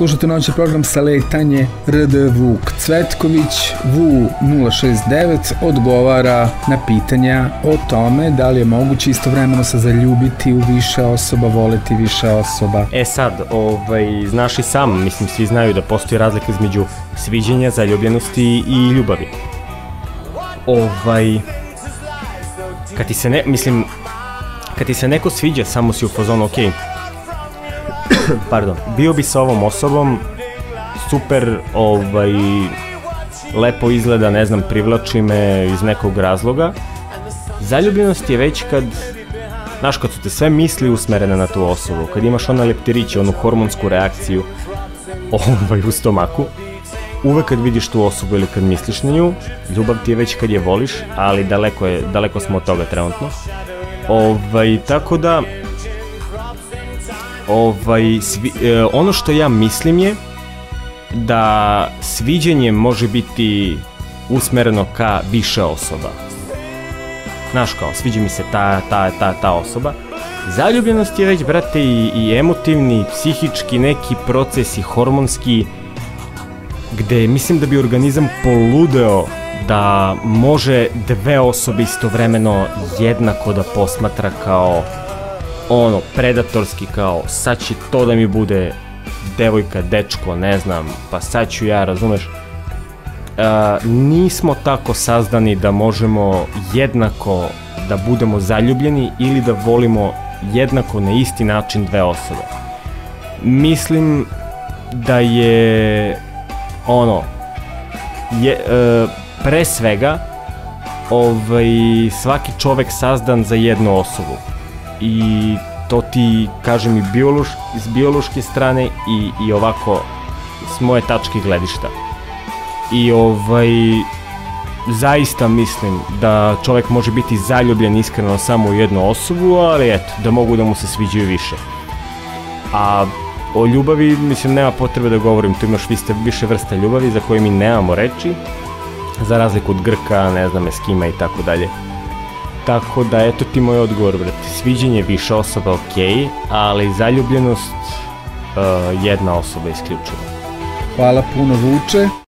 Slušate noći program sa letanje RD Vuk Cvetković. VU 069 odgovara na pitanja o tome da li je moguće istovremeno se zaljubiti u više osoba, voleti više osoba. E sad, ovaj, znaš i sam, mislim svi znaju da postoji razlika između sviđenja, zaljubljenosti i ljubavi. Ovaj, kad ti se ne, mislim, kad ti se neko sviđa, samo si u fazonu, okej, okay, pardon, bio bi sa ovom osobom, super, ovaj, lepo izgleda, ne znam, privlači me iz nekog razloga. Zaljubljenost je već kad, znaš, kad su te sve misli usmerene na tu osobu, kad imaš ona leptiriće, onu hormonsku reakciju ovaj, u stomaku, uvek kad vidiš tu osobu ili kad misliš na nju, ljubav ti je već kad je voliš, ali daleko, je, daleko smo od toga trenutno. Ovaj, tako da, ovaj, svi, e, ono što ja mislim je da sviđenje može biti usmereno ka više osoba. Znaš kao, sviđa mi se ta, ta, ta, ta osoba. Zaljubljenost je već, brate, i, i emotivni, i psihički, neki procesi, hormonski, gde mislim da bi organizam poludeo da može dve osobe istovremeno jednako da posmatra kao ono, predatorski kao, sad će to da mi bude devojka, dečko, ne znam, pa sad ću ja, razumeš, uh, nismo tako sazdani da možemo jednako da budemo zaljubljeni ili da volimo jednako na isti način dve osobe. Mislim da je ono je, uh, pre svega ovaj, svaki čovek sazdan za jednu osobu i to ti kažem i biološ, iz biološke strane i, i ovako s moje tačke gledišta. I ovaj, zaista mislim da čovek može biti zaljubljen iskreno samo u jednu osobu, ali eto, da mogu da mu se sviđaju više. A o ljubavi, mislim, nema potrebe da govorim, tu imaš viste, više vrsta ljubavi za koje mi nemamo reči, za razliku od Grka, ne znam, Eskima i tako dalje. Tako da, eto ti moj odgovor, brate. Sviđenje više osoba, ok, ali zaljubljenost uh, jedna osoba isključivo. Hvala puno, Vuče.